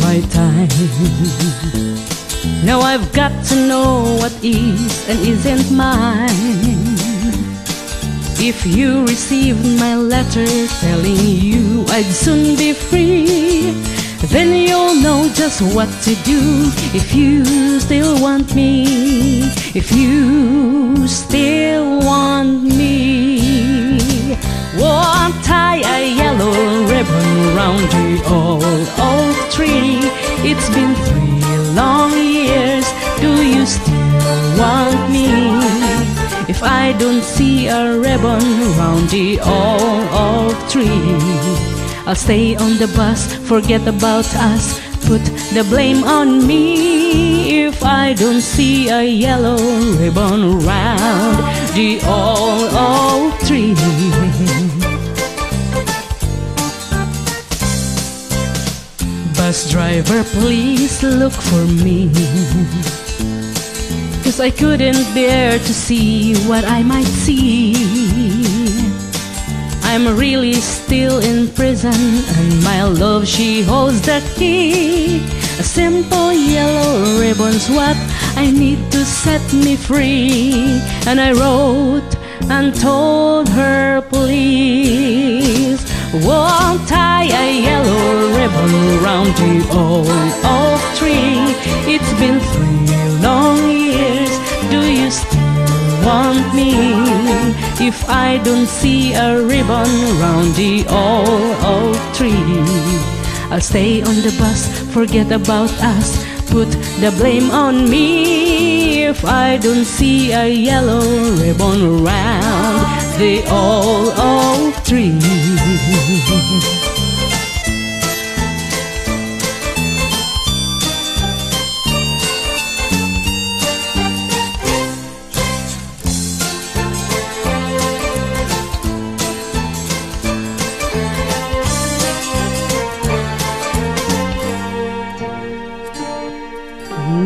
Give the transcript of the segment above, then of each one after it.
my time. Now I've got to know what is and isn't mine. If you received my letter telling you I'd soon be free, then you'll know just what to do if you still want me. If you still want me, ribbon round the old oak tree. It's been three long years. Do you still want me? If I don't see a ribbon round the old oak tree, I'll stay on the bus, forget about us, put the blame on me. If I don't see a yellow ribbon round the old oak tree. Bus driver, please look for me. Cause I couldn't bear to see what I might see. I'm really still in prison, and my love, she holds the key. A simple yellow ribbon's what I need to set me free. And I wrote and told her, please, won't tie a yellow ribbon round the old oak tree. It's been three long years. Do you still want me? If I don't see a ribbon round the old oak tree, I'll stay on the bus, forget about us, put the blame on me. If I don't see a yellow ribbon round the old oak tree.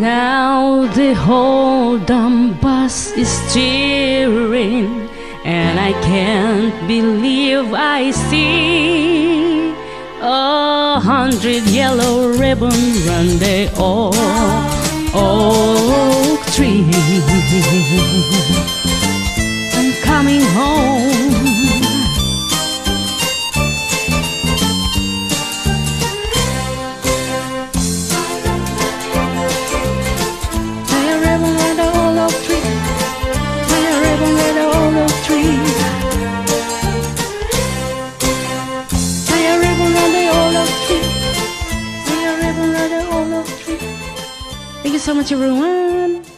Now the whole dumb bus is cheering, and I can't believe I see a hundred yellow ribbons run the oak tree. I'm coming home. Thank you so much, everyone.